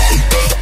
when